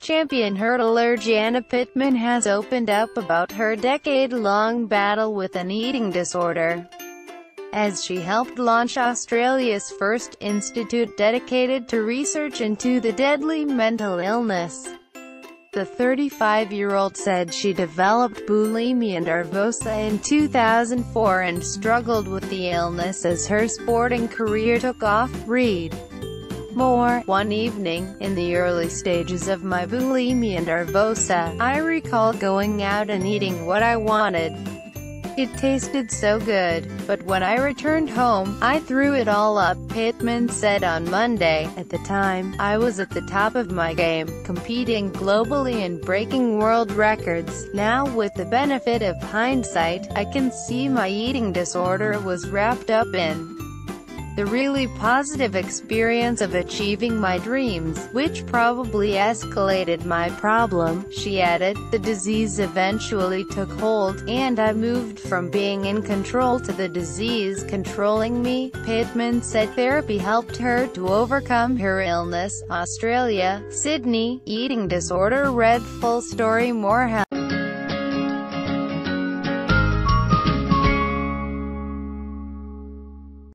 champion hurdler Jana Pittman has opened up about her decade-long battle with an eating disorder as she helped launch Australia's first institute dedicated to research into the deadly mental illness. The 35-year-old said she developed bulimia nervosa in 2004 and struggled with the illness as her sporting career took off. Read more. One evening, in the early stages of my bulimia nervosa, I recall going out and eating what I wanted. It tasted so good, but when I returned home, I threw it all up, Pittman said on Monday. At the time, I was at the top of my game, competing globally and breaking world records. Now with the benefit of hindsight, I can see my eating disorder was wrapped up in the really positive experience of achieving my dreams, which probably escalated my problem, she added. The disease eventually took hold, and I moved from being in control to the disease controlling me, Pittman said therapy helped her to overcome her illness. Australia, Sydney, eating disorder read full story Morehouse